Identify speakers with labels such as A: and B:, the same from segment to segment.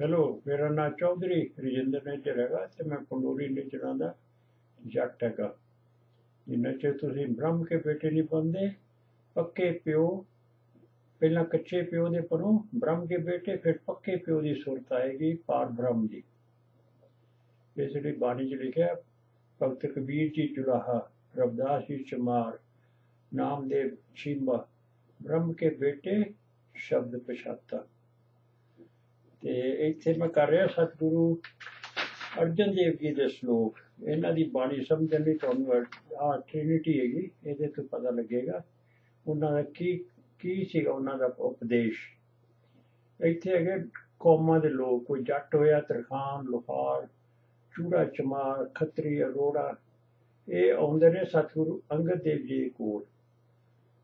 A: Hello ਮੇਰਾ ਨਾਮ ਚੌਧਰੀ ਰਜਿੰਦਰ ਨੇਜਰ ਹੈਗਾ ਤੇ ਮੈਂ ਪੰਡੋਰੀ ਨੇਜਰਾਂ ਦਾ ਜੱਟ ਹੈਗਾ। ਜਿੰਨਾ ਚਿਰ ਤੁਸੀਂ ਬ੍ਰਹਮ ਕੇ ਬੇਟੇ ਨਹੀਂ ਬਣਦੇ, ਪੱਕੇ ਪਿਓ, ਪਹਿਲਾਂ ਕੱਚੇ ਪਿਓ ਦੇ ਪਰੋਂ ਬ੍ਰਹਮ ਕੇ ਬੇਟੇ, ਫਿਰ ਪੱਕੇ ਪਿਓ ਦੀ ਸੁਰਤ ਆਏਗੀ, ਪਾਰ ਬ੍ਰਹਮ ਦੀ। ਇਸ ਲਈ ਬਾਣੀ 'ਚ ਲਿਖਿਆ, ਭਗਤ ਕਬੀਰ ਜੀ ਜੁਲਾਹਾ ਰਬਦਾਸ ਜੀ ਚਮਾਰ, ਨਾਮਦੇਵ ਸ਼ੀਮਾ ਬ੍ਰਹਮ ਕੇ ਬੇਟੇ, ਸ਼ਬਦ ਪਛਾਤਾ। ਤੇ ਇੱਥੇ ਮੈਂ ਕਰ ਰਿਹਾ ਸਤਿਗੁਰੂ ਅਰਜਨ ਦੇਵ ਜੀ ਦੇ ਸ਼ਲੋਕ। ਇਹਨਾਂ ਦੀ ਬਾਣੀ ਸਮਝਣ ਲਈ ਤੁਹਾਨੂੰ ਆ ਟ੍ਰਿਨਿਟੀ ਹੈਗੀ, ਇਹਦੇ ਤੋਂ ਪਤਾ ਲੱਗੇਗਾ ਉਹਨਾਂ ਦਾ ਕੀ ਕੀ ਸੀਗਾ ਉਹਨਾਂ ਦਾ ਉਪਦੇਸ਼। ਇੱਥੇ ਹੈਗੇ ਕੌਮਾਂ ਦੇ ਲੋਕ, ਕੋਈ ਜੱਟ ਹੋਇਆ, ਤਰਖਾਨ, ਲੋਹਾਰ, ਚੂੜਾ, ਚਮਾਰ, ਖੱਤਰੀ, ਅਰੋੜਾ, ਇਹ ਆਉਂਦੇ ਨੇ ਸਤਿਗੁਰੂ ਅੰਗਦ ਦੇਵ ਜੀ ਦੇ ਕੋਲ।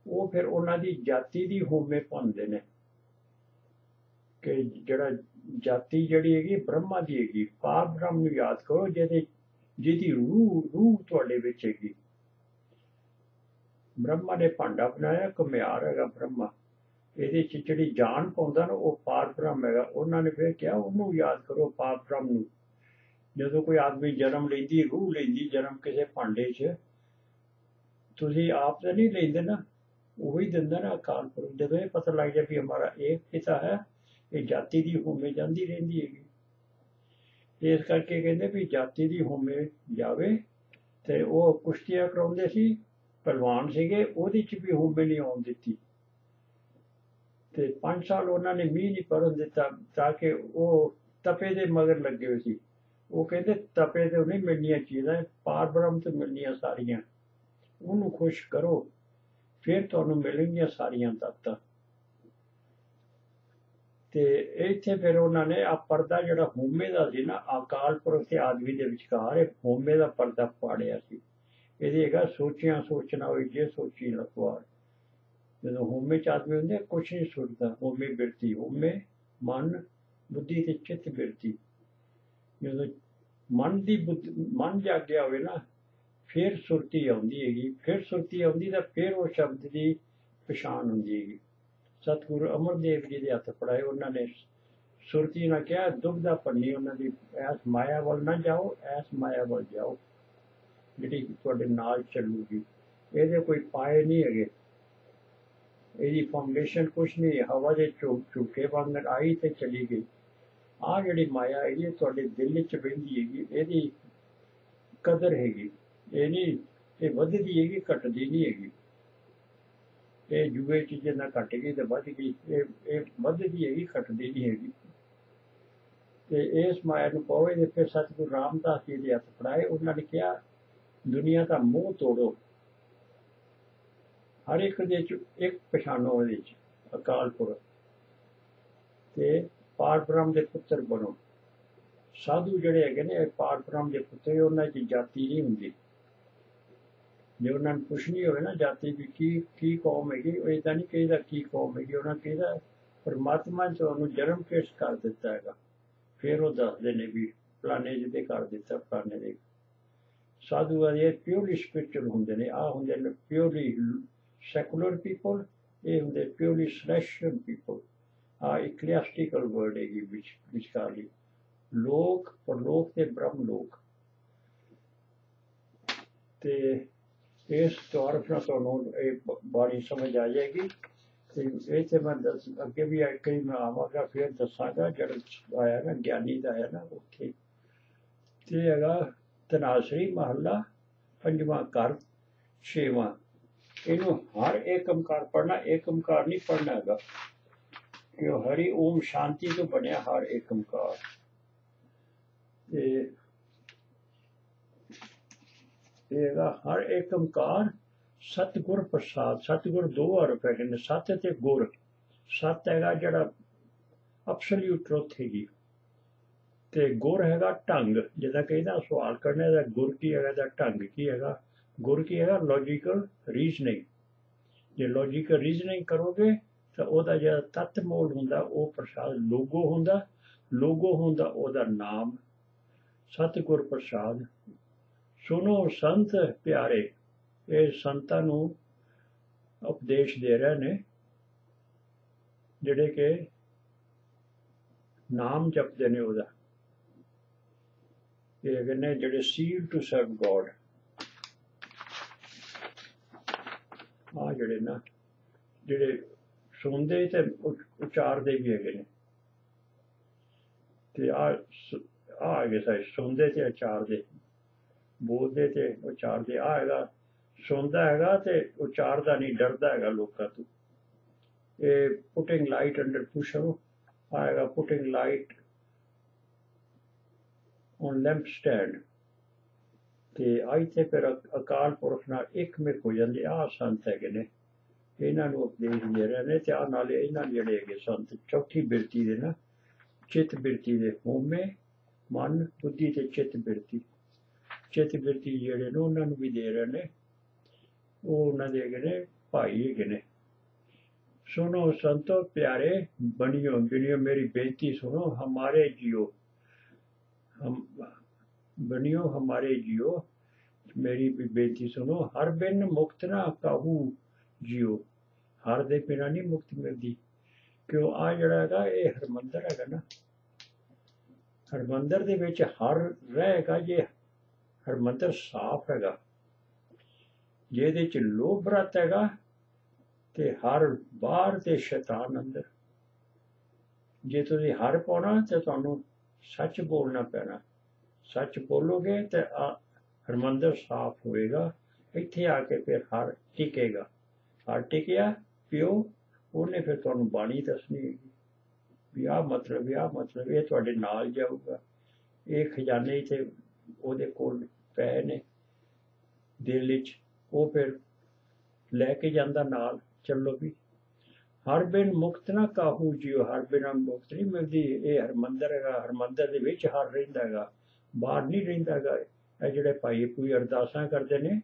A: ਉਹ ਫਿਰ ਉਹਨਾਂ ਦੀ ਜਾਤੀ ਦੀ ਹੋਮੇ ਪਾਉਂਦੇ ਨੇ। ਕਿ ਜਿਹੜਾ ਜਾਤੀ ਜਿਹੜੀ ਹੈਗੀ, ਬ੍ਰਹਮਾ ਦੀ ਹੈਗੀ ਪਾਰ ਬ੍ਰਹਮ ਨੂੰ ਯਾਦ ਕਰੋ, ਜਿਹਦੇ, ਜਿਹਦੀ ਰੂਹ ਰੂਹ ਤੁਹਾਡੇ ਵਿੱਚ ਹੈਗੀ। ਬ੍ਰਹਮਾ ਨੇ ਭਾਂਡਾ ਬਣਾਇਆ ਘੁਮਿਆਰ ਹੈਗਾ ਬ੍ਰਹਮਾ। ਇਹਦੇ ਚ ਜਿਹੜੀ ਜਾਨ ਪਾਉਂਦਾ ਨਾ, ਉਹ ਪਾਰ ਬ੍ਰਹਮ ਹੈਗਾ। ਉਹਨਾਂ ਨੇ ਫਿਰ ਕਿਹਾ, ਉਹਨੂੰ ਯਾਦ ਕਰੋ ਪਾਰ ਬ੍ਰਹਮ ਨੂੰ। ਜਦੋਂ ਕੋਈ ਆਦਮੀ ਜਨਮ ਲੈਂਦੀ, ਰੂਹ ਲੈਂਦੀ, ਜਨਮ ਕਿਸੇ ਭਾਂਡੇ 'ਚ, ਤੁਸੀਂ ਆਪ ਤਾਂ ਨਹੀਂ ਲੈਂਦੇ ਨਾ, ਉਹੀ ਦਿੰਦਾ ਨਾ ਅਕਾਲ ਪੁਰਖ। ਜਦੋਂ ਇਹ ਪਤਾ ਲੱਗ ਜਾਏ ਵੀ ਹਮਾਰਾ ਇੱਕ ਪਿਤਾ ਹੈ ਇਹ ਜਾਤੀ ਦੀ ਹੋਮੇ ਜਾਂਦੀ ਰਹਿੰਦੀ ਹੈਗੀ। ਇਸ ਕਰਕੇ ਕਹਿੰਦੇ ਵੀ ਜਾਤੀ ਦੀ ਹੋਮੇ ਜਾਵੇ ਤੇ ਉਹ ਕੁਸ਼ਤੀਆਂ ਕਰਾਉਂਦੇ ਸੀ, ਪਹਿਲਵਾਨ ਸੀਗੇ, ਉਹਦੇ ਚ ਵੀ ਹੋਮੇ ਨਹੀਂ ਆਉਣ ਦਿੱਤੀ। ਤੇ 5 ਸਾਲ ਉਹਨਾਂ ਨੇ ਮੀਂਹ ਨਹੀਂ ਪਰਨ ਦਿੱਤਾ ਤਾਂ ਕਿ ਉਹ ਤਪੇ ਦੇ ਮਗਰ ਲੱਗੇ ਹੋਏ ਸੀ। ਉਹ ਕਹਿੰਦੇ ਤਪੇ ਤੇ ਨਹੀਂ ਮਿਲਣੀਆਂ ਚੀਜ਼ਾਂ, ਪਾਰ ਬ੍ਰਹਮ ਤੇ ਮਿਲਣੀਆਂ ਸਾਰੀਆਂ। ਉਹਨੂੰ ਖੁਸ਼ ਕਰੋ, ਫਿਰ ਤੁਹਾਨੂੰ ਮਿਲਣਗੀਆਂ ਸਾਰੀਆਂ ਦਾਤਾਂ। ਤੇ ਇੱਥੇ ਫਿਰ ਉਹਨਾਂ ਨੇ ਆ ਪਰਦਾ ਜਿਹੜਾ ਹੋਮੇ ਦਾ ਸੀ ਨਾ ਅਕਾਲ ਪੁਰਖ ਤੇ ਆਦਮੀ ਦੇ ਵਿਚਕਾਰ ਇਹ ਹੋਮੇ ਦਾ ਪਰਦਾ ਪਾੜਿਆ ਸੀ। ਇਹਦੀ ਹੈਗਾ ਸੋਚਿਆ ਸੋਚਣਾ ਹੋਈ ਜੇ ਸੋਚੀ ਲਖਵਾਰ ਜਦੋਂ ਹੋਮੇ ਚ ਆਦਮੀ ਹੁੰਦੇ, ਕੁਛ ਨਹੀਂ ਸੁਣਦਾ। ਹੋਮੇ ਬਿਰਤੀ, ਹੋਮੇ ਮਨ, ਬੁੱਧੀ ਤੇ ਚਿੱਤ ਬਿਰਤੀ। ਜਦੋਂ ਮਨ ਦੀ ਬੁੱਧ, ਮਨ ਜਾਗਿਆ ਹੋਵੇ ਨਾ, ਫਿਰ ਸੁਰਤੀ ਆਉਂਦੀ ਹੈਗੀ। ਫਿਰ ਸੁਰਤੀ ਆਉਂਦੀ ਤਾਂ ਫਿਰ ਉਹ ਸ਼ਬਦ ਦੀ ਪਛਾਣ ਹੁੰਦੀ ਹੈਗੀ। ਸਤਿਗੁਰੂ ਅਮਰਦੇਵ ਜੀ ਦੇ ਹੱਥ ਫੜਾਏ ਉਹਨਾਂ ਨੇ। ਸੁਰਤੀ ਨਾਲ ਕਿਹਾ ਦੁਬਦਾ ਪੰਨੀ ਉਹਨਾਂ ਦੀ, ਐਸ ਮਾਇਆ ਵੱਲ ਨਾ ਜਾਓ, ਐਸ ਮਾਇਆ ਵੱਲ ਜਾਓ। ਜਿਹੜੀ ਤੁਹਾਡੇ ਨਾਲ ਚੱਲੂਗੀ, ਇਹਦੇ ਕੋਈ ਪਾਏ ਨਹੀਂ ਹੈਗੇ। ਇਹਦੀ ਫਾਊਂਡੇਸ਼ਨ ਕੁਛ ਨਹੀਂ ਹਵਾ ਦੇ ਝੂਕੇ ਵਾਂਗਰ ਆਈ ਤੇ ਚਲੀ ਗਈ। ਆ ਜਿਹੜੀ ਮਾਇਆ ਹੈਗੀ ਇਹ ਤੁਹਾਡੇ ਦਿਲ ਵਿੱਚ ਬਹਿੰਦੀ ਹੈਗੀ, ਇਹਦੀ ਕਦਰ ਹੈਗੀ। ਇਹ ਨਹੀਂ ਇਹ ਵੱਧਦੀ ਹੈਗੀ, ਘਟਦੀ ਨਹੀਂ ਹੈਗੀ। ਇਹ ਜੂਏ ਚ ਨਾ ਘਟ ਗਈ ਤੇ ਵੱਧ ਗਈ। ਇਹ ਇਹ ਵੱਧਦੀ ਹੈਗੀ, ਘਟਦੀ ਨਹੀਂ ਹੈਗੀ। ਤੇ ਇਸ ਮਾਇਆ ਨੂੰ ਪਾਵੇ ਤੇ ਫਿਰ ਸਤਿਗੁਰੂ ਰਾਮਦਾਸ ਜੀ ਦੇ ਹੱਥ ਫੜਾਏ। ਉਹਨਾਂ ਨੇ ਕਿਹਾ, ਦੁਨੀਆ ਦਾ ਮੋਹ ਤੋੜੋ। ਹਰ ਇੱਕ ਦੇ ਚ ਇੱਕ ਪਛਾਣੋ ਉਹਦੇ ਚ, ਅਕਾਲ ਪੁਰਖ। ਤੇ ਪਾਰਬ੍ਰਹਮ ਦੇ ਪੁੱਤਰ ਬਣੋ। ਸਾਧੂ ਜਿਹੜੇ ਹੈਗੇ ਨੇ, ਇਹ ਪਾਰ ਦੇ ਪੁੱਤਰ, ਉਹਨਾਂ ਦੀ ਜਾਤੀ ਨਹੀਂ ਹੁੰਦੀ। ਜੇ ਉਹਨਾਂ ਨੂੰ ਪੁੱਛਣੀ ਹੋਵੇ ਨਾ ਜਾਤੀ ਵੀ ਕੀ ਕੀ ਕੌਮ ਹੈਗੀ ਉਹ ਇਦਾਂ ਨਹੀਂ ਕਹੀਦਾ ਕੀ ਕੌਮ ਹੈਗੀ, ਉਹਨਾਂ ਕਹਿੰਦਾ ਪਰਮਾਤਮਾ ਨੇ ਤੁਹਾਨੂੰ ਜਨਮ ਕਿਸ ਕਰ ਦਿੱਤਾ ਹੈਗਾ। ਫਿਰ ਉਹ ਦੱਸਦੇ ਨੇ ਵੀ ਫਲਾਣੇ ਜਿਹਦੇ ਕਰ ਦਿੱਤਾ, ਫਲਾਣੇ ਦੇ। ਸਾਧੂ ਵਾਲੇ ਪਿਓਰਲੀ ਸਪਿਰਚੁਅਲ ਹੁੰਦੇ ਨੇ ਆ ਹੁੰਦੇ ਨੇ ਪਿਓਰਲੀ ਸੈਕੂਲਰ ਪੀਪਲ ਇਹ ਹੁੰਦੇ ਪਿਓਰਲੀ ਸਲੈਸ਼ੀਅਲ ਪੀਪਲ ਆ ਇਕਲੀਆਸਟਿਕਲ ਵਰਡ ਹੈਗੀ ਵਿੱਚ ਵਿਚਕਾਰਲੀ ਲੋਕ, ਪਰਲੋਕ ਤੇ ਬ੍ਰਹਮ ਲੋਕ ਤੇ ਇਸ ਤੌਰ ਨਾਲ ਤੁਹਾਨੂੰ ਇਹ ਬ- ਸਮਝ ਆ ਜਾਏਗੀ। ਤੇ ਇਹ ਤੇ ਮੈਂ ਦੱਸ, ਅੱਗੇ ਵੀ ਇੱਕ ਮੈਂ ਆਵਾਂਗਾ, ਫਿਰ ਦੱਸਾਂਗਾ, ਜਿਹੜਾ ਆਇਆ ਨਾ, ਗਿਆਨੀ ਦਾ ਆਇਆ ਨਾ, ਉੱਥੇ। ਤੇ ਹੈਗਾ ਤਨਾਸਰੀ ਮਹੱਲਾ, ਪੰਜਵਾਂ ਘਰ, ਛੇਵਾਂ। ਇਹਨੂੰ ਹਰ ਏਕਮਕਾਰ ਪੜਨਾ ਏਕਮਕਾਰ ਨਹੀਂ ਪੜਨਾ ਹੈਗਾ। ਕਿ ਹਰੀ ਓਮ ਸ਼ਾਂਤੀ ਤੋਂ ਬਣਿਆ ਹਰ ਏਕਮਕਾਰ ਤੇ ਇਹ ਹੈਗਾ ਹਰ ਏਕਮਕਾਰ ਸਤਿਗੁਰ ਪ੍ਰਸਾਦ, ਸਤਿਗੁਰ ਦੋ ਅਰਥ ਹੈਗੇ ਨੇ ਸਤ ਤੇ ਗੁਰ। ਸਤ ਹੈਗਾ ਜਿਹੜਾ ਅਬਸੋਲੂਟ ਟਰੁਥ ਹੈਗੀ ਤੇ ਗੁਰ ਹੈਗਾ ਢੰਗ, ਜਿਹਦਾ ਕਹਿੰਦਾ ਸਵਾਲ ਕਰਨੇ ਦਾ ਗੁਰ ਕੀ ਹੈਗਾ ਦਾ ਢੰਗ ਕੀ ਹੈਗਾ। ਗੁਰ ਕੀ ਹੈਗਾ? ਲੌਜੀਕਲ ਰੀਜ਼ਨਿੰਗ ਜੇ ਲੌਜੀਕਲ ਰੀਜ਼ਨਿੰਗ ਕਰੋਗੇ, ਤਾਂ ਉਹਦਾ ਜਿਹੜਾ ਤੱਤ ਮੋਲ ਹੁੰਦਾ, ਉਹ ਪ੍ਰਸਾਦ ਲੋਗੋ ਹੁੰਦਾ। ਲੋਗੋ ਹੁੰਦਾ, ਉਹਦਾ ਨਾਮ ਸਤਿਗੁਰ ਪ੍ਰਸਾਦ। ਸੁਨੋ ਸੰਤ ਪਿਆਰੇ, ਇਹ ਸੰਤਾਂ ਨੂੰ ਉਪਦੇਸ਼ ਦੇ ਰਹੇ ਨੇ, ਜਿਹੜੇ ਕਿ ਨਾਮ ਜਪਦੇ ਨੇ ਉਹਦਾ। ਇਹ ਹੈਗੇ ਜਿਹੜੇ ਸੀਲ ਟੂ ਸਰਵ ਗੋਡ ਆ ਜਿਹੜੇ ਨਾ, ਜਿਹੜੇ ਸੁਣਦੇ ਤੇ ਉਚਾਰਦੇ ਵੀ ਹੈਗੇ ਨੇ। ਤੇ ਆ ਆ ਗਏ ਸਾਰੇ ਸੁਣਦੇ ਤੇ ਉਚਾਰਦੇ। ਬੋਲਦੇ ਤੇ ਉਚਾਰਦੇ ਆ ਹੈਗਾ ਸੁਣਦਾ ਹੈਗਾ ਤੇ ਉਚਾਰਦਾ ਨਹੀਂ, ਡਰਦਾ ਹੈਗਾ ਲੋਕਾਂ ਤੋਂ। ਇਹ ਪੁਟਿੰਗ ਲਾਈਟ ਅੰਡਰ ਪੁਸ਼ਰ ਆਏਗਾ putting light on lamp stand ਤੇ ਆਈ ਤੇ ਫਿਰ ਅਕਾਲ ਪੁਰਖ ਨਾਲ ਇੱਕ ਮਿਕ ਹੋ ਜਾਂਦੇ ਆ ਸੰਤ ਹੈਗੇ ਨੇ। ਇਹਨਾਂ ਨੂੰ ਉਪਦੇਸ਼ ਦੇ ਰਹੇ ਨੇ ਤੇ ਆ ਨਾਲੇ ਇਹਨਾਂ ਦੇ ਜਿਹੜੇ ਹੈਗੇ ਸੰਤ, ਚੌਥੀ ਬਿਰਤੀ ਦੇ ਨਾ, ਚਿੱਤ ਬਿਰਤੀ ਦੇ ਹੋਮੇ ਮਨ, ਬੁੱਧੀ ਤੇ ਚਿੱਤ ਬਿਰਤੀ। ਚੇਤਵਿਰਤੀ ਜਿਹੜੇ ਨੇ, ਉਹਨਾਂ ਨੂੰ ਵੀ ਦੇ ਰਹੇ ਨੇ। ਉਹ ਉਹਨਾਂ ਦੇ ਹੈਗੇ ਨੇ ਭਾਈ ਹੈਗੇ ਨੇ। ਸੁਣੋ ਸੰਤੋ ਪਿਆਰੇ, ਬਣਿਓ ਜਿਹੜੀਓ ਮੇਰੀ ਬੇਨਤੀ ਸੁਣੋ, ਹਮਾਰੇ ਜੀਓ। ਹਮ, ਬਣਿਓ, ਹਮਾਰੇ ਜੀਓ। ਮੇਰੀ ਵੀ ਬੇਨਤੀ ਸੁਣੋ, ਹਰ ਬਿਨ ਮੁਕਤ ਨਾ ਕਾਹੂ ਜੀਓ। ਹਰ ਦੇ ਬਿਨਾਂ ਨਹੀਂ ਮੁਕਤ ਮਿਲਦੀ। ਕਿਉਂ? ਆ ਜਿਹੜਾ ਹੈਗਾ, ਇਹ ਹਰਮੰਦਰ ਹੈਗਾ ਨਾ। ਹਰਮੰਦਰ ਦੇ ਵਿੱਚ ਹਰ ਰਹੇਗਾ ਜੇ ਹਰਮੰਦਰ ਸਾਫ਼ ਹੈਗਾ। ਜਿਹਦੇ ਚ ਲੋਭ ਰਤ ਹੈਗਾ ਤੇ ਹਰ ਬਾਹਰ ਤੇ ਸ਼ੈਤਾਨ ਅੰਦਰ। ਜੇ ਤੁਸੀਂ ਹਰ ਪਾਉਣਾ ਤੇ ਤੁਹਾਨੂੰ ਸੱਚ ਬੋਲਣਾ ਪੈਣਾ। ਸੱਚ ਬੋਲੋਗੇ ਤੇ ਆ ਹਰਮੰਦਰ ਸਾਫ਼ ਹੋਏਗਾ। ਇੱਥੇ ਆ ਕੇ ਫਿਰ ਹਰ ਟਿਕੇਗਾ। ਹਰ ਟਿਕਿਆ, ਪਿਓ, ਉਹਨੇ ਫਿਰ ਤੁਹਾਨੂੰ ਬਾਣੀ ਦੱਸਣੀ ਹੈਗੀ। ਵੀ ਆਹ ਮਤਲਬ ਵੀ ਆਹ ਮਤਲਬ, ਇਹ ਤੁਹਾਡੇ ਨਾਲ ਜਾਊਗਾ। ਇਹ ਖਜ਼ਾਨੇ ਤੇ ਉਹਦੇ ਕੋਲ ਪਏ ਨੇ। ਦਿਲ ਵਿੱਚ ਉਹ ਫਿਰ ਲੈ ਕੇ ਜਾਂਦਾ ਨਾਲ, ਚੱਲੋ ਵੀ। ਹਰ ਬਿਨ ਮੁਕਤ ਨਾ ਕਾਹੂ ਜਿਉ ਹਰ ਬਿਨਾ ਮੁਕਤ ਨਹੀਂ ਮਿਲਦੀ। ਇਹ ਹਰਮੰਦਰ ਹੈਗਾ, ਹਰਮੰਦਰ ਦੇ ਵਿੱਚ ਹਰ ਰਹਿੰਦਾ ਹੈਗਾ, ਬਾਹਰ ਨਹੀਂ ਰਹਿੰਦਾ ਹੈਗਾ। ਇਹ ਜਿਹੜੇ ਭਾਈ ਕੋਈ ਅਰਦਾਸਾਂ ਕਰਦੇ ਨੇ,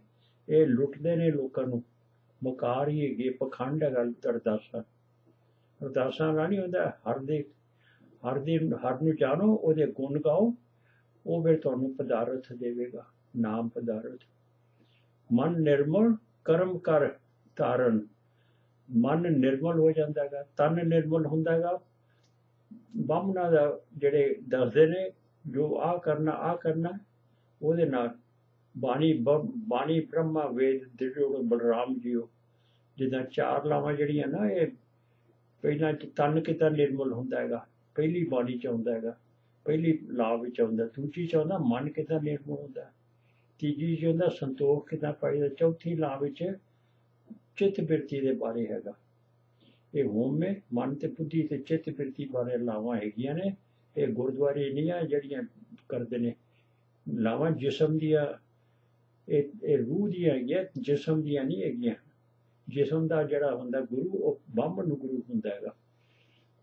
A: ਇਹ ਲੁੱਟਦੇ ਨੇ ਲੋਕਾਂ ਨੂੰ। ਮੁਕਾਰ ਹੀ ਹੈਗੀ, ਪਖੰਡ ਹੈਗਾ ਅਰਦਾਸਾਂ। ਅਰਦਾਸਾਂ ਨਾਲ ਨਹੀਂ ਹੁੰਦਾ, ਹਰ ਦੇ ਹਰ ਦੇ, ਹਰ ਨੂੰ ਜਾਣੋ, ਉਹਦੇ ਗੁਣ ਗਾਓ, ਉਹ ਫਿਰ ਤੁਹਾਨੂੰ ਪਦਾਰਥ ਦੇਵੇਗਾ। ਨਾਮ ਪਦਾਰਥ ਮਨ ਨਿਰਮਲ, ਕਰਮ ਕਰ ਤਾਰਨ ਮਨ ਨਿਰਮਲ ਹੋ ਜਾਂਦਾ ਹੈਗਾ, ਤਨ ਨਿਰਮਲ ਹੁੰਦਾ ਹੈਗਾ। ਬਾਹਮਣਾ ਦਾ ਜਿਹੜੇ ਦੱਸਦੇ ਨੇ, ਜੋ ਆ ਕਰਨਾ ਆ ਕਰਨਾ, ਉਹਦੇ ਨਾਲ ਬਾਣੀ ਬਾਣੀ ਬ੍ਰਹਮਾ ਵੇਦ ਦਿਵਯੋਗ ਬਲਰਾਮ ਜੀਓ, ਜਿੱਦਾਂ ਚਾਰ ਲਾਵਾਂ ਜਿਹੜੀਆਂ ਨਾ, ਇਹ ਪਹਿਲਾਂ ਚ ਤਨ ਕਿਤਾ ਨਿਰਮਲ ਹੁੰਦਾ ਹੈਗਾ, ਪਹਿਲੀ ਬਾਣੀ ਚ ਆਉਂਦਾ ਹੈਗਾ, ਪਹਿਲੀ ਲਾਭ ਵਿੱਚ ਆਉਂਦਾ, ਦੂਜੀ ਚ ਆਉਂਦਾ, ਮਨ ਕਿਤਾ ਨਿਰਮਲ ਹੁੰਦਾ। ਤੀਜੀ ਚ ਆਉਂਦਾ ਸੰਤੋਖ ਕਿਤਾ ਪਾਈਦਾ ਚੌਥੀ ਲਾਭ ਵਿੱਚ ਚਿੱਤ ਬਿਰਤੀ ਦੇ ਬਾਰੇ ਹੈਗਾ। ਇਹ ਹੋਮੇ ਮਨ ਤੇ ਬੁੱਧੀ ਤੇ ਚਿੱਤ ਬਿਰਤੀ ਬਾਰੇ ਲਾਵਾਂ ਹੈਗੀਆਂ ਨੇ। ਇਹ ਗੁਰਦੁਆਰੇ ਨਹੀਂ ਆ, ਜਿਹੜੀਆਂ ਕਰਦੇ ਨੇ। ਲਾਵਾਂ ਜਿਸਮ ਦੀਆਂ, ਇਹ ਇਹ ਰੂਹ ਦੀਆਂ ਹੈਗੀਆਂ, ਜਿਸਮ ਦੀਆਂ ਨਹੀਂ ਹੈਗੀਆਂ। ਜਿਸਮ ਦਾ ਜਿਹੜਾ ਹੁੰਦਾ ਗੁਰੂ, ਉਹ ਬਾਹਮਣ ਨੂੰ ਗੁਰੂ ਹੁੰਦਾ ਹੈਗਾ।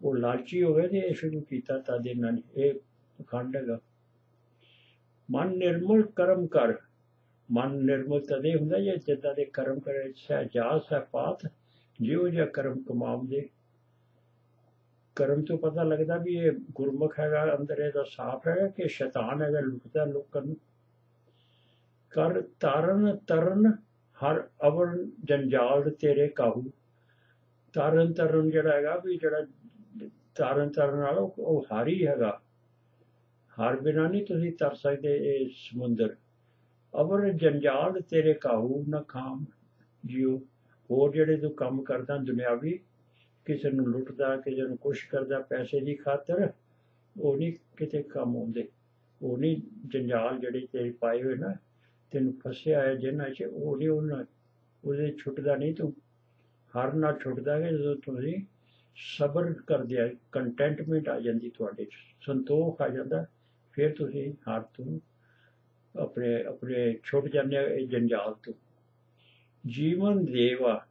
A: ਉਹ ਲਾਲਚੀ ਹੋਵੇ ਤੇ ਇਹ ਸ਼ੁਰੂ ਕੀਤਾ ਤਾਂ ਦੇ ਨਾਲ ਇਹ ਪਖੰਡ ਹੈਗਾ। ਮਨ ਨਿਰਮਲ ਕਰਮ ਕਰ। ਮਨ ਨਿਰਮਲ ਤਦੇ ਹੁੰਦਾ ਜੇ ਜਿੱਦਾਂ ਦੇ ਕਰਮ ਕਰੇ ਸਹਿਜਾਤ ਸਹਿਪਾਤ ਜਿਉ ਜਿਹਾ ਕਰਮ ਕਮਾਉਂਦੇ। ਕਰਮ ਤੋਂ ਪਤਾ ਲੱਗਦਾ ਵੀ ਇਹ ਗੁਰਮੁਖ ਹੈਗਾ, ਅੰਦਰ ਇਹਦਾ ਸਾਫ਼ ਹੈਗਾ ਕਿ ਸ਼ੈਤਾਨ ਹੈਗਾ, ਲੁਕਦਾ ਲੋਕਾਂ ਨੂੰ। ਕਰ ਤਾਰਨ ਤਰਨ ਹਰ ਅਵਰ ਜੰਜਾਲ ਤੇਰੇ ਕਾਹੂ। ਤਾਰਨ ਤਰਨ ਜਿਹੜਾ ਹੈਗਾ ਵੀ ਜਿਹੜਾ ਤਾਰਨ ਤਰਨ ਵਾਲਾ ਉਹ- ਉਹ ਹਾਰੀ ਹੈਗਾ। ਹਰ ਬਿਨਾ ਨਹੀਂ ਤੁਸੀਂ ਤਰ ਸਕਦੇ ਇਹ ਸਮੁੰਦਰ। ਅਵਰ ਜੰਜਾਲ ਤੇਰੇ ਕਾਹੂ ਨਾ ਖਾਮ। ਜਿਉ ਹੋਰ ਜਿਹੜੇ ਤੂੰ ਕੰਮ ਕਰਦਾ ਦੁਨਿਆਵੀ, ਕਿਸੇ ਨੂੰ ਲੁੱਟਦਾ, ਕਿਸੇ ਨੂੰ ਕੁਛ ਕਰਦਾ, ਪੈਸੇ ਦੀ ਖਾਤਰ, ਉਹ ਨਹੀਂ ਕਿਤੇ ਕੰਮ ਆਉਂਦੇ। ਉਹ ਨਹੀਂ ਜੰਜਾਲ ਜਿਹੜੇ ਤੇਰੇ ਪਾਏ ਹੋਏ ਨਾ, ਤੈਨੂੰ ਫਸਿਆ ਹੈ ਜਿਨ੍ਹਾਂ 'ਚ, ਉਹ ਨਹੀਂ ਉਹਨਾਂ, ਉਹਦੇ ਛੁੱਟਦਾ ਨਹੀਂ ਤੂੰ। ਹਰ ਨਾਲ ਛੁੱਟਦਾ ਹੈ ਜਦੋਂ ਤੁਸੀਂ ਸਬਰ ਕਰਦੇ ਆ ਕੰਟੈਂਟਮੈਂਟ ਆ ਜਾਂਦੀ ਤੁਹਾਡੇ 'ਚ, ਸੰਤੋਖ ਆ ਜਾਂਦਾ, ਫਿਰ ਤੁਸੀਂ ਹਰ ਤੋਂ ਆਪਣੇ ਆਪਣੇ ਛੁੱਟ ਜਾਂਦੇ ਆ ਇਹ ਜੰਜਾਲ ਤੋਂ। ਜੀਵਨ ਦੇਵਾ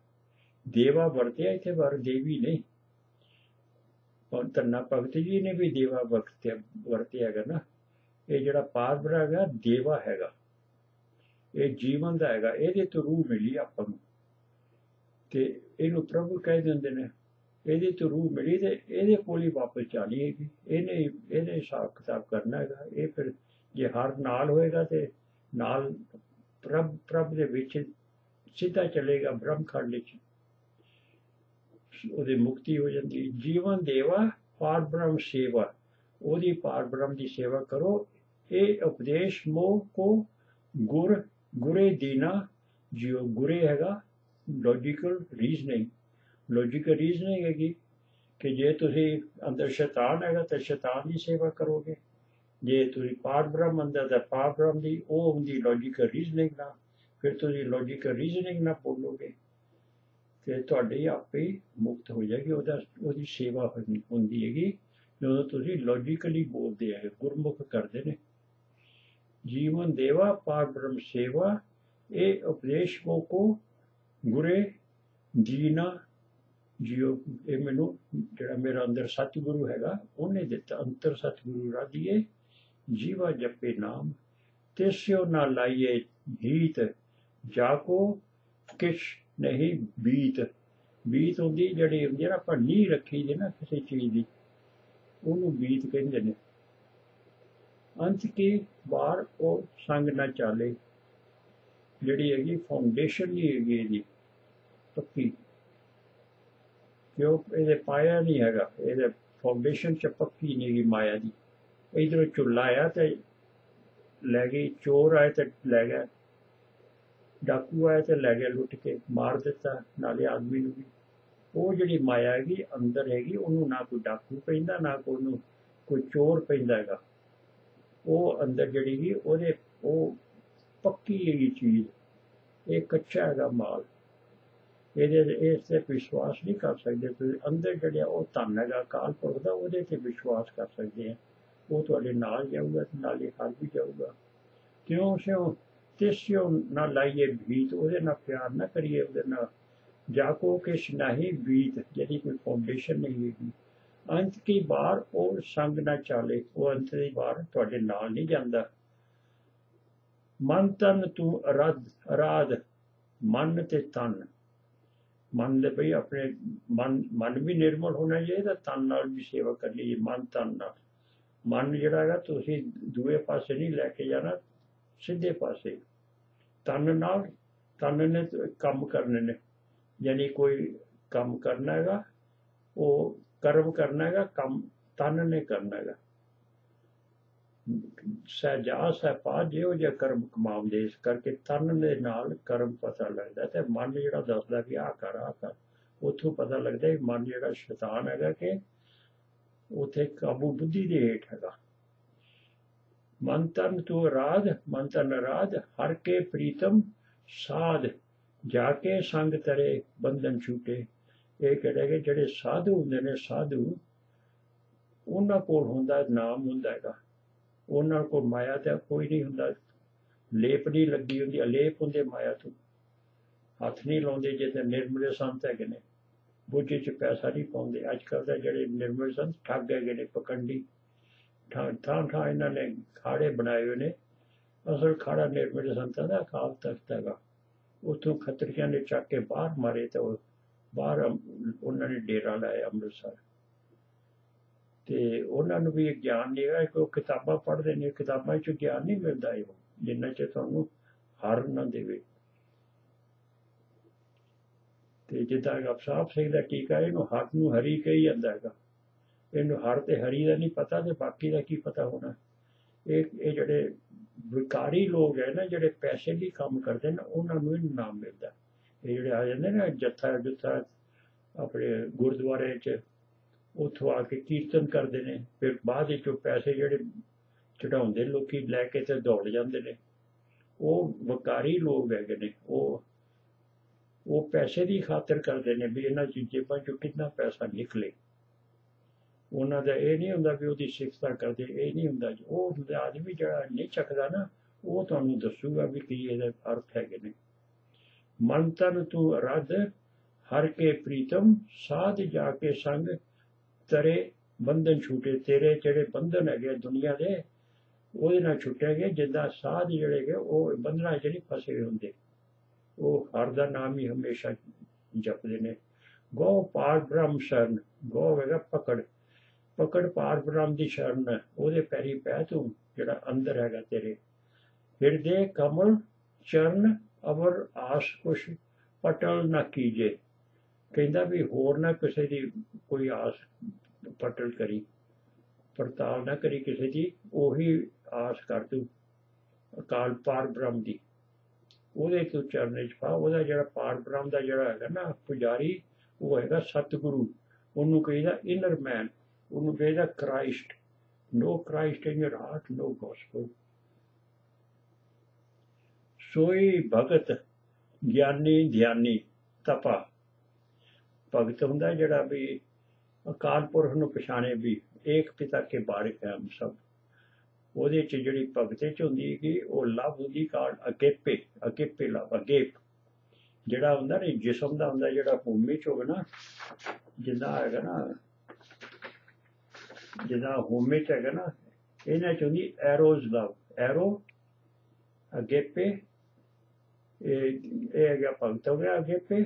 A: ਦੇਵਾ ਵਰਤਿਆ ਇੱਥੇ ਵਰ ਦੇਵੀ ਨਹੀਂ। ਪਰ ਤੰਨਾ ਭਗਤ ਜੀ ਨੇ ਵੀ ਦੇਵਾ ਵਰਤਿਆ ਵਰਤਿਆ ਹੈਗਾ ਨਾ। ਇਹ ਜਿਹੜਾ ਪਾਰਬਰਾ ਹੈਗਾ, ਦੇਵਾ ਹੈਗਾ। ਇਹ ਜੀਵਨ ਦਾ ਹੈਗਾ, ਇਹਦੇ ਤੋਂ ਰੂਹ ਮਿਲੀ ਆਪਾਂ ਨੂੰ। ਤੇ ਇਹਨੂੰ ਪ੍ਰਭੂ ਕਹਿ ਦਿੰਦੇ ਨੇ, ਇਹਦੇ ਤੋਂ ਰੂਹ ਮਿਲੀ ਤੇ ਇਹਦੇ ਕੋਲ ਹੀ ਵਾਪਸ ਜਾਣੀ ਹੈਗੀ ਇਹਨੇ ਇਹਨੇ ਹਿਸਾਬ ਕਿਤਾਬ ਕਰਨਾ ਹੈਗਾ, ਇਹ ਫਿਰ ਜੇ ਹਰ ਨਾਲ ਹੋਏਗਾ ਤੇ ਨਾਲ ਪ੍ਰਭ ਪ੍ਰਭ ਦੇ ਵਿੱਚ ਸਿੱਧਾ ਚਲੇਗਾ, ਬ੍ਰਹਮ ਖੰਡ ਵਿੱਚ। ਉਹਦੀ ਮੁਕਤੀ ਹੋ ਜਾਂਦੀ ਜੀਵਨ ਦੇਵਾ, ਪਾਰ ਬ੍ਰਹਮ ਸੇਵਾ। ਉਹਦੀ ਪਾਰ ਬ੍ਰਹਮ ਦੀ ਸੇਵਾ ਕਰੋ। ਇਹ ਉਪਦੇਸ਼ ਮੋਹ ਕੋ ਗੁਰ, ਗੁਰੇ ਦੀਨਾ ਜਿਉ ਗੁਰੇ ਹੈਗਾ ਲੌਜੀਕਲ ਰੀਜ਼ਨਿੰਗ ਲੌਜੀਕਲ ਰੀਜ਼ਨਿੰਗ ਹੈਗੀ ਕਿ ਜੇ ਤੁਸੀਂ ਅੰਦਰ ਸ਼ੈਤਾਨ ਹੈਗਾ, ਤਾਂ ਸ਼ੈਤਾਨ ਦੀ ਸੇਵਾ ਕਰੋਗੇ। ਜੇ ਤੁਸੀਂ ਪਾਰ ਬ੍ਰਹਮ ਅੰਦਰ ਦਾ ਪਾਰ ਬ੍ਰਹਮ ਦੀ ਉਹ ਹੁੰਦੀ ਲੌਜੀਕਲ ਰੀਜ਼ਨਿੰਗ ਨਾਲ, ਫਿਰ ਤੁਸੀਂ ਲੌਜੀਕਲ ਰੀਜ਼ਨਿੰਗ ਨਾਲ ਬੋਲੋਗੇ, ਤੇ ਤੁਹਾਡੀ ਆਪੇ ਮੁਕਤ ਹੋ ਜਾਏਗੀ, ਉਹਦਾ, ਉਹਦੀ ਸੇਵਾ ਹੁੰਦੀ ਹੈਗੀ। ਜਦੋਂ ਤੁਸੀਂ ਲੌਜੀਕਲੀ ਬੋਲਦੇ ਹੈ ਗੁਰਮੁਖ ਕਰਦੇ ਨੇ, ਜੀਵਨ ਦੇਵਾ ਪਾਰ ਬ੍ਰਹਮ ਸੇਵਾ, ਇਹ ਉਪਦੇਸ਼ ਮੋ ਕੋ ਗੁਰੇ ਜੀਨਾ ਜਿਉ ਇਹ ਮੈਨੂੰ ਜਿਹੜਾ ਮੇਰਾ ਅੰਦਰ ਸਤਿਗੁਰੂ ਹੈਗਾ, ਉਹਨੇ ਦਿੱਤਾ, ਅੰਤਰ ਸਤਿਗੁਰੂ ਰਾਧੀਏ ਜੀਵਾ ਜਪੇ ਨਾਮ ਤਿਸਿਓ ਨਾ ਲਾਈਏ ਹੀਤ ਜਾਕੋ ਕਿਛ ਨਹੀਂ ਬੀਤ। ਬੀਤ ਹੁੰਦੀ ਜਿਹੜੀ ਹੁੰਦੀ ਆਪਾਂ ਨੀਂਹ ਰੱਖੀ ਦੀ ਨਾ ਕਿਸੇ ਚੀਜ਼ ਦੀ, ਉਹਨੂੰ ਬੀਤ ਕਹਿੰਦੇ ਨੇ। ਅੰਤ ਕੀ ਬਾਹਰ ਉਹ ਸੰਗ ਨਾ ਚਾਲੇ, ਜਿਹੜੀ ਹੈਗੀ ਫਾਊਂਡੇਸ਼ਨ ਨਹੀਂ ਹੈਗੀ ਇਹਦੀ, ਪੱਕੀ। ਕਿਉਂ? ਇਹਦੇ ਪਾਇਆ ਨਹੀਂ ਹੈਗਾ, ਇਹਦੇ ਫਾਊਂਡੇਸ਼ਨ ਚ ਪੱਕੀ ਨਹੀਂ ਹੈਗੀ ਮਾਇਆ ਦੀ। ਇਧਰੋਂ ਚੁੱਲਾ ਆਇਆ ਤੇ ਲੈ ਗਈ, ਚੋਰ ਆਏ ਤੇ ਲੈ ਗਿਆ, ਡਾਕੂ ਆਇਆ ਤੇ ਲੈ ਗਿਆ ਲੁੱਟ ਕੇ, ਮਾਰ ਦਿੱਤਾ, ਨਾਲੇ ਆਦਮੀ ਨੂੰ ਵੀ। ਉਹ ਜਿਹੜੀ ਮਾਇਆ ਹੈਗੀ, ਅੰਦਰ ਹੈਗੀ, ਉਹਨੂੰ ਨਾ ਕੋਈ ਡਾਕੂ ਪੈਂਦਾ, ਨਾ ਕੋਈ ਨੂੰ ਕੋਈ ਚੋਰ ਪੈਂਦਾ ਹੈਗਾ। ਉਹ ਅੰਦਰ ਜਿਹੜੀ ਵੀ ਉਹਦੇ, ਉਹ ਪੱਕੀ ਹੈਗੀ ਚੀਜ਼। ਇਹ ਕੱਚਾ ਹੈਗਾ ਮਾਲ। ਇਹਦੇ ਇਸ ਤੇ ਵਿਸ਼ਵਾਸ ਨਹੀਂ ਕਰ ਸਕਦੇ। ਤੁਸੀਂ ਅੰਦਰ ਜਿਹੜਾ ਉਹ ਧਨ ਹੈਗਾ ਕਾਲ ਪੁਰਖ ਦਾ, ਉਹਦੇ ਤੇ ਵਿਸ਼ਵਾਸ ਕਰ ਸਕਦੇ ਆ। ਉਹ ਤੁਹਾਡੇ ਨਾਲ ਜਾਊਗਾ ਤੇ ਨਾਲੇ ਹਰ ਵੀ ਜਾਊਗਾ। ਕਿਉਂ ਸਿਓ? ਤਿਸਿਓ ਨਾ ਲਾਈਏ ਬੀਤ, ਉਹਦੇ ਨਾਲ ਪਿਆਰ ਨਾ ਕਰੀਏ, ਉਹਦੇ ਨਾਲ ਜਾਕੋ ਕਿਛ ਨਹੀਂ ਬੀਤ, ਜਿਹੜੀ ਕੋਈ ਫਾਊਂਡੇਸ਼ਨ ਨਹੀਂ ਹੈਗੀ। ਅੰਤ ਕੀ ਬਾਰ ਉਹ ਸੰਗ ਨਾ ਚਾਲੇ, ਉਹ ਅੰਤ ਦੀ ਬਾਰ ਤੁਹਾਡੇ ਨਾਲ ਨਹੀਂ ਜਾਂਦਾ। ਮਨ ਤਨ ਤੂੰ ਅਰਧ, ਅਰਾਧ, ਮਨ ਤੇ ਤਨ। ਮਨ ਦੇ ਭਈ ਆਪਣੇ ਮਨ ਮਨ ਵੀ ਨਿਰਮਲ ਹੋਣਾ ਚਾਹੀਦਾ, ਤਨ ਨਾਲ ਵੀ ਸੇਵਾ ਕਰਨੀ ਹੈ ਮਨ ਤਨ ਨਾਲ। ਮਨ ਜਿਹੜਾ ਹੈਗਾ, ਤੁਸੀਂ ਦੂਏ ਪਾਸੇ ਨਹੀਂ ਲੈ ਕੇ ਜਾਣਾ, ਸਿੱਧੇ ਪਾਸੇ। ਤਨ ਨਾਲ, ਤਨ ਨੇ ਕੰਮ ਕਰਨੇ ਨੇ। ਯਾਨੀ ਕੋਈ ਕੰਮ ਕਰਨਾ ਹੈਗਾ, ਉਹ ਕਰਮ ਕਰਨਾ ਹੈਗਾ, ਕੰਮ ਤਨ ਨੇ ਕਰਨਾ ਹੈਗਾ। ਸਹਿਜਾ ਸਹਿਪਾ ਜਿਹੋ ਜਿਹਾ ਕਰਮ ਕਮਾਉਂਦੇ ਇਸ ਕਰਕੇ ਤਨ ਦੇ ਨਾਲ ਕਰਮ ਪਤਾ ਲੱਗਦਾ ਤੇ ਮਨ ਜਿਹੜਾ ਦੱਸਦਾ ਕਿ ਆਹ ਕਰ ਆਹ ਕਰ, ਉੱਥੋਂ ਪਤਾ ਲੱਗਦਾ ਕਿ ਮਨ ਜਿਹੜਾ ਸ਼ੈਤਾਨ ਹੈਗਾ ਕਿ ਉਥੇ ਕਾਬੂ ਬੁੱਧੀ ਦੇ ਹੇਠ ਹੈਗਾ। ਮਨ ਤਨ ਤੂੰ ਰਾਧ ਮਨ ਤਨ ਰਾਧ ਹਰ ਕੇ ਪ੍ਰੀਤਮ ਸਾਧ, ਜਾ ਕੇ ਸੰਗ ਤਰੇ ਬੰਧਨ ਛੂਟੇ। ਇਹ ਕਹਿੰਦੇ ਕਿ ਜਿਹੜੇ ਸਾਧੂ ਹੁੰਦੇ ਨੇ, ਸਾਧੂ, ਉਹਨਾਂ ਕੋਲ ਹੁੰਦਾ, ਨਾਮ ਹੁੰਦਾ ਹੈਗਾ। ਉਹਨਾਂ ਕੋਲ ਮਾਇਆ ਤੇ ਕੋਈ ਨਹੀਂ ਹੁੰਦਾ। ਲੇਪ ਨਹੀਂ ਲੱਗੀ ਹੁੰਦੀ, ਅਲੇਪ ਹੁੰਦੇ ਮਾਇਆ ਤੋਂ। ਹੱਥ ਨਹੀਂ ਲਾਉਂਦੇ ਜੇ ਤੇ ਨਿਰਮਲੇ ਸੰਤ ਹੈਗੇ ਨੇ। ਬੋਝੇ ਚ ਪੈਸਾ ਨਹੀਂ ਪਾਉਂਦੇ। ਅੱਜ ਕੱਲ ਦੇ ਜਿਹੜੇ ਨਿਰਮਲ ਸੰਤ ਠੱਗ ਹੈਗੇ ਨੇ ਪਕੰਡੀ ਥਾਂ ਥਾਂ ਥਾਂ ਇਹਨਾਂ ਨੇ ਖਾੜੇ ਬਣਾਏ ਹੋਏ ਨੇ। ਅਸਲ ਖਾੜਾ ਨਿਰਮਲ ਸੰਤਾਂ ਦਾ ਅਕਾਲ ਤਖਤ ਹੈਗਾ। ਉਥੋਂ ਖੱਤਰੀਆਂ ਨੇ ਚੱਕ ਕੇ ਬਾਹਰ ਮਾਰੇ ਤੇ ਉਹ ਬਾਹਰ ਉਹਨਾਂ ਨੇ ਡੇਰਾ ਲਾਇਆ ਅੰਮ੍ਰਿਤਸਰ। ਤੇ ਉਹਨਾਂ ਨੂੰ ਵੀ ਇਹ ਗਿਆਨ ਨਹੀਂ ਹੈਗਾ ਕਿ ਉਹ ਕਿਤਾਬਾਂ ਪੜ੍ਹਦੇ ਨੇ। ਕਿਤਾਬਾਂ 'ਚ ਗਿਆਨ ਨਹੀਂ ਮਿਲਦਾ ਇਹ। ਜਿੰਨਾ ਚ ਤੁਹਾਨੂੰ ਹਰ ਨਾ ਦੇਵੇ ਤੇ ਜਿੱਦਾਂ ਅਫਸਾਬ ਸਿੰਘ ਦਾ ਟੀਕਾ, ਇਹਨੂੰ ਹੱਥ ਨੂੰ ਹਰੀ ਕਹੀ ਜਾਂਦਾ ਹੈਗਾ। ਇਹਨੂੰ ਹਰ ਤੇ ਹਰੀ ਦਾ ਨਹੀਂ ਪਤਾ ਤੇ ਬਾਕੀ ਦਾ ਕੀ ਪਤਾ ਹੋਣਾ। ਇਹ ਇਹ ਜਿਹੜੇ ਵਿਕਾਰੀ ਲੋਕ ਹੈ ਨਾ, ਜਿਹੜੇ ਪੈਸੇ ਲਈ ਕੰਮ ਕਰਦੇ ਨੇ, ਉਹਨਾਂ ਨੂੰ ਇਹ ਨਾਮ ਮਿਲਦਾ। ਇਹ ਜਿਹੜੇ ਆ ਜਾਂਦੇ ਨੇ, ਜੱਥਾ, ਜੁੱਥਾ ਆਪਣੇ ਗੁਰਦੁਆਰੇ 'ਚ, ਉੱਥੋਂ ਆ ਕੇ ਕੀਰਤਨ ਕਰਦੇ ਨੇ, ਫਿਰ ਬਾਅਦ ਵਿੱਚ ਉਹ ਪੈਸੇ ਜਿਹੜੇ ਚੜਾਉਂਦੇ ਲੋਕੀ ਲੈ ਕੇ ਤੇ ਦੌੜ ਜਾਂਦੇ ਨੇ। ਉਹ ਵਕਾਰੀ ਲੋਕ ਹੈਗੇ ਨੇ, ਉਹ ਉਹ ਪੈਸੇ ਦੀ ਖਾਤਰ ਕਰਦੇ ਨੇ ਵੀ ਇਹਨਾਂ ਚੀਜ਼ਾਂ ਚੋਂ ਕਿੰਨਾ ਪੈਸਾ ਨਿਕਲੇ। ਉਹਨਾਂ ਦਾ ਇਹ ਨਹੀਂ ਹੁੰਦਾ ਵੀ ਉਹਦੀ ਸਿੱਖਤਾ ਕਰਦੇ, ਇਹ ਨਹੀਂ ਹੁੰਦਾ ਜੀ। ਉਹ ਆਦਮੀ ਜਿਹੜਾ ਨਹੀਂ ਚੱਕਦਾ ਨਾ, ਉਹ ਤੁਹਾਨੂੰ ਦੱਸੂਗਾ ਵੀ ਕੀ ਇਹਦੇ ਅਰਥ ਹੈਗੇ ਨੇ। ਮਨ ਤਨ ਤੂੰ ਰੱਦ ਹਰ ਕੇ ਪ੍ਰੀਤਮ, ਸਾਧ ਜਾ ਕੇ ਸੰਗ। ਤਰੇ ਬੰਧਨ ਛੂਟੇ, ਤੇਰੇ ਜਿਹੜੇ ਬੰਧਨ ਹੈਗੇ ਦੁਨੀਆ ਦੇ ਉਹਦੇ ਨਾਲ ਛੁੱਟਿਆ ਛੁੱਟੇਗੇ ਜਿੱਦਾਂ ਸਾਧ ਜਿਹੜੇ ਹੈਗੇ ਉਹ ਬੰਧਨਾਂ 'ਚ ਨਹੀਂ ਫਸੇ ਹੁੰਦੇ। ਉਹ ਹਰ ਦਾ ਨਾਮ ਹੀ ਹਮੇਸ਼ਾ ਜਪਦੇ ਨੇ। ਗੋ ਪਾਰ ਬ੍ਰਹਮ ਸ਼ਰਨ, ਗੋ ਹੈਗਾ ਪਕੜ। ਪਕੜ ਪਾਰ ਬ੍ਰਹਮ ਦੀ ਸ਼ਰਨ ਉਹਦੇ ਪੈਰੀ ਪੈ ਤੂੰ, ਜਿਹੜਾ ਅੰਦਰ ਹੈਗਾ ਤੇਰੇ। ਹਿਰਦੇ ਕਮਲ, ਚਰਨ, ਅਵਰ ਆਸ ਕੁਛ ਪਟਲ ਨਾ ਕੀਜੇ। ਕਹਿੰਦਾ ਵੀ ਹੋਰ ਨਾ ਕਿਸੇ ਦੀ ਕੋਈ ਆਸ ਪਟਲ ਕਰੀ। ਪੜਤਾਲ ਨਾ ਕਰੀ ਕਿਸੇ ਦੀ, ਉਹੀ ਆਸ ਕਰ ਤੂੰ। ਅਕਾਲ ਪਾਰ ਬ੍ਰਹਮ ਦੀ। ਉਹਦੇ ਤੋਂ ਚਰਨੇ ਚ ਪਾ, ਉਹਦਾ ਜਿਹੜਾ ਪਾਠ ਬ੍ਰਹਮ ਦਾ ਜਿਹੜਾ ਹੈਗਾ ਨਾ, ਪੁਜਾਰੀ, ਉਹ ਹੈਗਾ ਸਤਿਗੁਰੂ। ਉਹਨੂੰ ਕਹੀਦਾ ਇਨਰ ਮੈਨ ਉਹਨੂੰ ਕਹੀਦਾ Christ no Christ in your heart no gospel ਸੋਈ ਭਗਤ, ਗਿਆਨੀ ਧਿਆਨੀ ਤਪਾ। ਭਗਤ ਹੁੰਦਾ ਜਿਹੜਾ ਵੀ ਅਕਾਲ ਪੁਰਖ ਨੂੰ ਪਛਾਣੇ ਵੀ, ਏਕ ਪਿਤਾ ਕੇ ਬਾਰਿਕ ਹੈ ਸਭ। ਉਹਦੇ ਚ ਜਿਹੜੀ ਭਗਤੇ ਚ ਹੁੰਦੀ ਹੈਗੀ, ਉਹ ਲਵ ਹੁੰਦੀ ਕਾਲ ਅਗੇਪੇ ਅਗੇਪੇ ਲਵ ਅਗੇਪ ਜਿਹੜਾ ਹੁੰਦਾ ਨੇ ਜਿਸਮ ਦਾ ਹੁੰਦਾ, ਜਿਹੜਾ ਭੂਮੀ ਚ ਹੋਵੇ ਨਾ ਜਿੰਦਾ ਹੈਗਾ ਨਾ ਜਿੰਦਾ ਹੋਮੇ ਚ ਹੈਗਾ ਨਾ, ਇਹਨਾਂ ਚ ਹੁੰਦੀ ਐਰੋਜ਼ ਲਵ। ਐਰੋ ਅਗੇਪੇ ਇਹ ਇਹ ਹੈਗਾ ਭਗਤ ਹੋ ਗਿਆ ਅਗੇਪੇ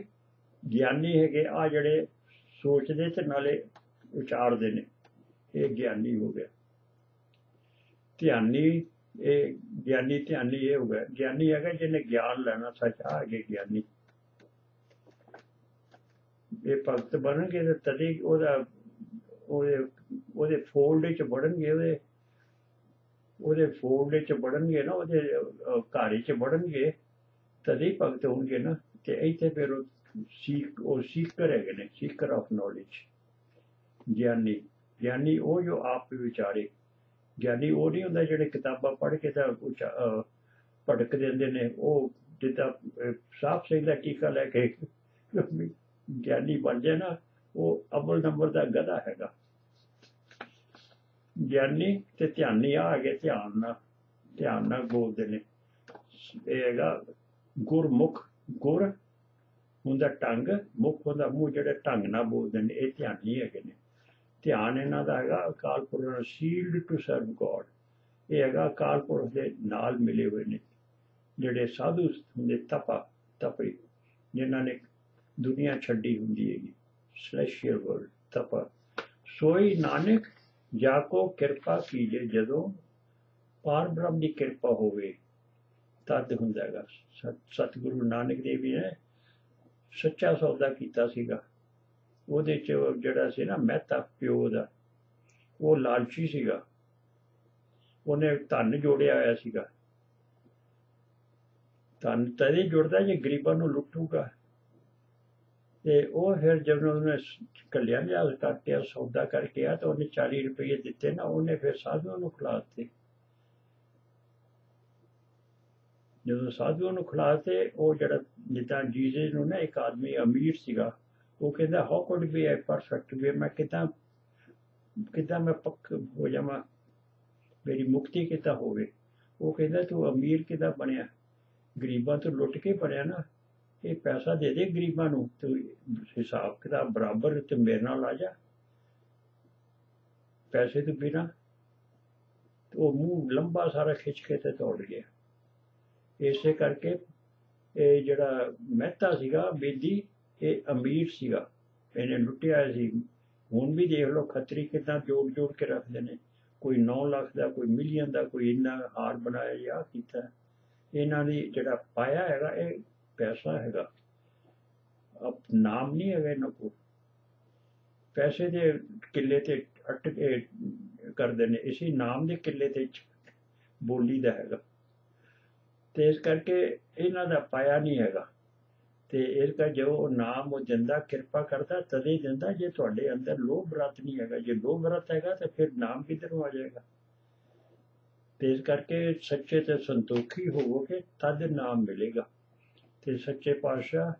A: ਗਿਆਨੀ ਹੈਗੇ ਆ ਜਿਹੜੇ ਸੋਚਦੇ ਤੇ ਨਾਲੇ ਉਚਾਰਦੇ ਨੇ, ਇਹ ਗਿਆਨੀ ਹੋ ਗਿਆ। ਧਿਆਨੀ ਇਹ ਗਿਆਨੀ ਧਿਆਨੀ ਇਹ ਹੋ ਗਿਆਨੀ ਹੈਗਾ ਜਿਹਨੇ ਗਿਆਨ ਲੈਣਾ ਸੱਚ ਆ ਗਿਆ ਗਿਆਨੀ। ਇਹ ਭਗਤ ਬਣਨਗੇ ਤੇ ਤਦੇ ਉਹਦਾ ਉਹਦੇ ਉਹਦੇ ਫੋਲਡ ਚ ਵੜਨਗੇ ਉਹਦੇ। ਉਹਦੇ ਫੋਲਡ ਚ ਵੜਨਗੇ ਨਾ ਉਹਦੇ ਅਹ, ਚ ਵੜਨਗੇ ਤਦੇ ਹੀ ਭਗਤ ਹੋਣਗੇ ਨਾ। ਤੇ ਇੱਥੇ ਫਿਰ ਉਹ ਉਹ ਸੀਕਰ ਹੈਗੇ ਨੇ ਸੀਕਰ ਆਫ ਨੌਲੇਜ ਗਿਆਨੀ ਗਿਆਨੀ ਉਹ ਜੋ ਆਪ ਵਿਚਾਰੇ ਗਿਆਨੀ ਉਹ ਨਹੀਂ ਹੁੰਦਾ ਜਿਹੜੇ ਕਿਤਾਬਾਂ ਪੜ੍ਹ ਕੇ ਤਾਂ ਉਚਾ- ਭਟਕ ਦਿੰਦੇ ਨੇ, ਉਹ ਜਿੱਦਾਂ ਸਾਫ਼ ਸਿੰਘ ਦਾ ਟੀਕਾ ਲੈ ਕੇ ਗਿਆਨੀ ਬਣ ਜਾਏ ਨਾ, ਉਹ ਅਵਲ ਨੰਬਰ ਦਾ ਗਧਾ ਹੈਗਾ। ਗਿਆਨੀ ਤੇ ਧਿਆਨੀ ਆ ਗਏ ਧਿਆਨ ਨਾਲ ਧਿਆਨ ਨਾਲ ਬੋਲਦੇ ਨੇ। ਇਹ ਹੈਗਾ ਗੁਰਮੁਖ, ਗੁਰ ਹੁੰਦਾ ਟੰਗ, ਮੁਖ ਹੁੰਦਾ ਮੂੰਹ, ਜਿਹੜੇ ਢੰਗ ਨਾਲ ਬੋਲਦੇ ਨੇ, ਇਹ ਧਿਆਨੀ ਹੈਗੇ ਨੇ। ਧਿਆਨ ਇਹਨਾਂ ਦਾ ਹੈਗਾ, ਅਕਾਲ ਪੁਰਖ ਨਾਲ ਸ਼ੀਲਡ ਟੂ ਸਰਵ ਗੋਡ ਇਹ ਹੈਗਾ, ਅਕਾਲ ਪੁਰਖ ਦੇ ਨਾਲ ਮਿਲੇ ਹੋਏ ਨੇ, ਜਿਹੜੇ ਸਾਧੂ ਹੁੰਦੇ, ਤਪਾ, ਤਪੇ, ਜਿਨ੍ਹਾਂ ਨੇ ਦੁਨੀਆ ਛੱਡੀ ਹੁੰਦੀ ਹੈਗੀ ਸਲੈਸ਼ੀਅਲ ਵਰਲਡ ਤਪਾ। ਸੋਈ ਨਾਨਕ, ਜਾ ਕੋ ਕਿਰਪਾ ਕੀਜੇ, ਜਦੋਂ ਪਾਰ ਬ੍ਰਹਮ ਦੀ ਕਿਰਪਾ ਹੋਵੇ, ਤਦ ਹੁੰਦਾ ਹੈਗਾ। ਸਤਿਗੁਰੂ ਨਾਨਕ ਦੇਵ ਜੀ ਨੇ ਸੱਚਾ ਸੌਦਾ ਕੀਤਾ ਸੀਗਾ। ਉਹਦੇ ਚ ਜਿਹੜਾ ਸੀ ਨਾ ਮਹਿਤਾ ਪਿਓ ਦਾ, ਉਹ ਲਾਲਚੀ ਸੀਗਾ। ਉਹਨੇ ਧਨ ਜੋੜਿਆ ਹੋਇਆ ਸੀਗਾ। ਧਨ ਤਦੇ ਜੁੜਦਾ ਜੇ ਗਰੀਬਾਂ ਨੂੰ ਲੁੱਟੂਗਾ। ਤੇ ਉਹ ਫਿਰ ਜਦੋਂ ਉਹਨੇ ਕੱਲਿਆ ਲਿਆ ਕਰਕੇ ਸੌਦਾ ਕਰਕੇ ਆ, ਤਾਂ ਉਹਨੇ 40 ਰੁਪਏ ਦਿੱਤੇ ਨਾ, ਉਹਨੇ ਫਿਰ ਸਾਧੂਆਂ ਨੂੰ ਖਿਲਾ ਦਿੱਤੇ। ਜਦੋਂ ਸਾਧੂਆਂ ਨੂੰ ਖਿਲਾਤੇ ਉਹ ਜਿਹੜਾ ਜਿੱਦਾਂ ਜੀਜੇ ਨੂੰ ਨਾ ਇੱਕ ਆਦਮੀ ਅਮੀਰ ਸੀਗਾ ਉਹ ਕਹਿੰਦਾ how could be a perfect ਵੀ ਮੈਂ ਕਿਦਾਂ ਕਿਦਾਂ ਮੈਂ ਪੱਕ ਹੋ ਜਾਵਾਂ? ਮੇਰੀ ਮੁਕਤੀ ਕਿੱਦਾਂ ਹੋਵੇ? ਉਹ ਕਹਿੰਦਾ, ਤੂੰ ਅਮੀਰ ਕਿੱਦਾਂ ਬਣਿਆ? ਗਰੀਬਾਂ ਤੋਂ ਲੁੱਟ ਕੇ ਬਣਿਆ ਨਾ? ਇਹ ਪੈਸਾ ਦੇ ਦੇ ਗਰੀਬਾਂ ਨੂੰ। ਤੂੰ ਹਿਸਾਬ ਕਿਤਾਬ ਬਰਾਬਰ ਤੇ ਮੇਰੇ ਨਾਲ ਆ ਜਾ। ਪੈਸੇ ਤੋਂ ਬਿਨਾ ਉਹ ਮੂੰਹ ਲੰਬਾ ਸਾਰਾ ਖਿੱਚ ਕੇ ਤੇ ਤੋੜ ਗਿਆ। ਇਸੇ ਕਰਕੇ ਇਹ ਜਿਹੜਾ ਮਹਿਤਾ ਸੀਗਾ, ਬੇਦੀ ਇਹ ਅਮੀਰ ਸੀਗਾ, ਇਹਨੇ ਲੁੱਟਿਆ ਸੀ। ਹੁਣ ਵੀ ਦੇਖ ਲਓ ਖੱਤਰੀ ਕਿਦਾਂ ਜੋੜ ਜੋੜ ਕੇ ਰੱਖਦੇ ਨੇ। ਕੋਈ 9 ਲੱਖ ਦਾ, ਕੋਈ ਮਿਲੀਅਨ ਦਾ, ਕੋਈ ਇੰਨਾ ਹਾਰ ਬਣਾਇਆ ਜਾਂ ਕੀਤਾ। ਇਹਨਾਂ ਦੀ ਜਿਹੜਾ ਪਾਇਆ ਹੈਗਾ, ਇਹ ਪੈਸਾ ਹੈਗਾ। ਅਬ ਨਾਮ ਨਹੀਂ ਹੈਗਾ ਇਹਨਾਂ ਕੋਲ। ਪੈਸੇ ਦੇ ਕਿੱਲੇ ਤੇ ਅਟ ਕੇ ਕਰਦੇ ਨੇ। ਇਸੇ ਨਾਮ ਦੇ ਕਿੱਲੇ ਤੇ ਬੋਲੀ ਦਾ ਹੈਗਾ। ਤੇ ਇਸ ਕਰਕੇ ਇਹਨਾਂ ਦਾ ਪਾਇਆ ਨਹੀਂ ਹੈਗਾ। ਤੇ ਇਸ ਕਰਕੇ ਜੋ ਉਹ ਨਾਮ, ਉਹ ਦਿੰਦਾ ਕਿਰਪਾ ਕਰਦਾ, ਤਦੇ ਦਿੰਦਾ ਜੇ ਤੁਹਾਡੇ ਅੰਦਰ ਲੋਭ ਰਤ ਨਹੀਂ ਹੈਗਾ। ਜੇ ਲੋਭ ਰਤ ਹੈਗਾ ਤਾਂ ਫਿਰ ਨਾਮ ਕਿੱਧਰੋਂ ਆ ਜਾਏਗਾ? ਤੇ ਇਸ ਕਰਕੇ ਸੱਚੇ ਤੇ ਸੰਤੋਖੀ ਹੋਵੋਗੇ, ਤਦ ਨਾਮ ਮਿਲੇਗਾ। ਤੇ ਸੱਚੇ ਪਾਤਸ਼ਾਹ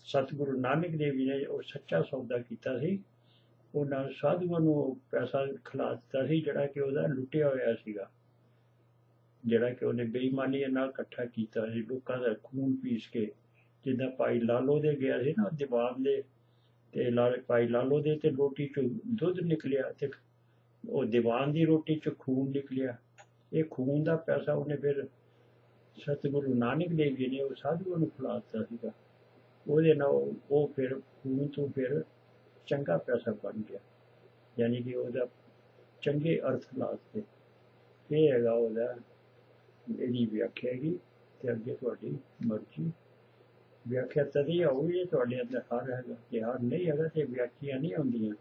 A: ਸਤਿਗੁਰੂ ਨਾਨਕ ਦੇਵ ਜੀ ਨੇ ਉਹ ਸੱਚਾ ਸੌਦਾ ਕੀਤਾ ਸੀ। ਉਹਨਾਂ ਸਾਧੂਆਂ ਨੂੰ ਪੈਸਾ ਖਿਲਾ ਦਿੱਤਾ ਸੀ, ਜਿਹੜਾ ਕਿ ਉਹਦਾ ਲੁੱਟਿਆ ਹੋਇਆ ਸੀਗਾ। ਜਿਹੜਾ ਕਿ ਉਹਨੇ ਬੇਈਮਾਨੀ ਨਾਲ ਇਕੱਠਾ ਕੀਤਾ ਸੀ, ਲੋਕਾਂ ਦਾ ਖੂਨ ਪੀਸ ਕੇ। ਜਿੱਦਾਂ ਭਾਈ ਲਾਲੋ ਦੇ ਗਿਆ ਸੀ ਨਾ ਦੀਵਾਨ ਦੇ, ਤੇ ਲਾਲ ਭਾਈ ਲਾਲੋ ਦੇ ਤੇ ਰੋਟੀ ਚ ਦੁੱਧ ਨਿਕਲਿਆ ਤੇ ਉਹ ਦੀਵਾਨ ਦੀ ਰੋਟੀ ਚ ਖੂਨ ਨਿਕਲਿਆ। ਇਹ ਖੂਨ ਦਾ ਪੈਸਾ ਉਹਨੇ ਫਿਰ ਸਤਿਗੁਰੂ ਨਾਨਕ ਦੇਵ ਜੀ ਨੇ ਉਹ ਸਾਧੂਆਂ ਨੂੰ ਖਿਲਾ ਦਿੱਤਾ ਸੀਗਾ। ਉਹਦੇ ਨਾਲ ਉਹ ਫਿਰ ਖੂਨ ਤੋਂ ਫਿਰ ਚੰਗਾ ਪੈਸਾ ਬਣ ਗਿਆ। ਯਾਨੀ ਕਿ ਉਹਦਾ ਚੰਗੇ ਅਰਥ ਲਾਤੇ ਇਹ ਹੈਗਾ ਉਹਦਾ ਇਹਦੀ ਵਿਆਖਿਆ ਹੈਗੀ ਤੇ ਅੱਗੇ ਤੁਹਾਡੀ ਮਰਜ਼ੀ। ਵਿਆਖਿਆ ਤਦੀ ਆਉਗੀ ਜੇ ਤੁਹਾਡੇ ਅੰਦਰ ਹਰ ਹੈਗਾ ਜੇ ਹਰ ਨਹੀਂ ਹੈਗਾ ਤੇ ਵਿਆਖਿਆ ਨਹੀਂ ਆਉਂਦੀਆਂ।